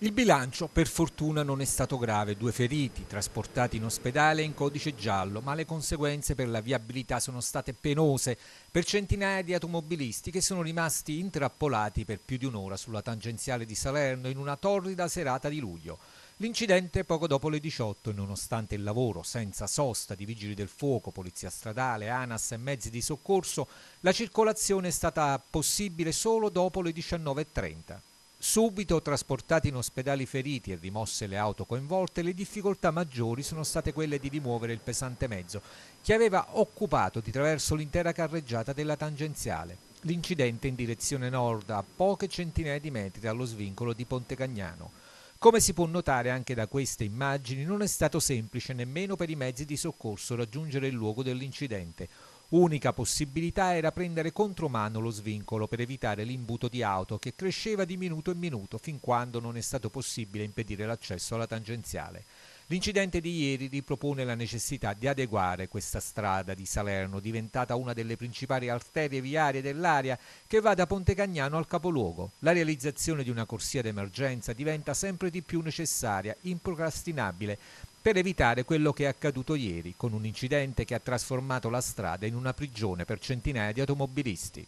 Il bilancio per fortuna non è stato grave, due feriti trasportati in ospedale in codice giallo, ma le conseguenze per la viabilità sono state penose per centinaia di automobilisti che sono rimasti intrappolati per più di un'ora sulla tangenziale di Salerno in una torrida serata di luglio. L'incidente poco dopo le 18 e nonostante il lavoro senza sosta di vigili del fuoco, polizia stradale, ANAS e mezzi di soccorso, la circolazione è stata possibile solo dopo le 19.30. Subito trasportati in ospedali feriti e rimosse le auto coinvolte, le difficoltà maggiori sono state quelle di rimuovere il pesante mezzo che aveva occupato di traverso l'intera carreggiata della tangenziale. L'incidente in direzione nord a poche centinaia di metri dallo svincolo di Ponte Cagnano. Come si può notare anche da queste immagini, non è stato semplice nemmeno per i mezzi di soccorso raggiungere il luogo dell'incidente. Unica possibilità era prendere contromano lo svincolo per evitare l'imbuto di auto che cresceva di minuto in minuto fin quando non è stato possibile impedire l'accesso alla tangenziale. L'incidente di ieri ripropone la necessità di adeguare questa strada di Salerno, diventata una delle principali arterie viarie dell'area che va da Ponte Cagnano al capoluogo. La realizzazione di una corsia d'emergenza diventa sempre di più necessaria, improcrastinabile, per evitare quello che è accaduto ieri, con un incidente che ha trasformato la strada in una prigione per centinaia di automobilisti.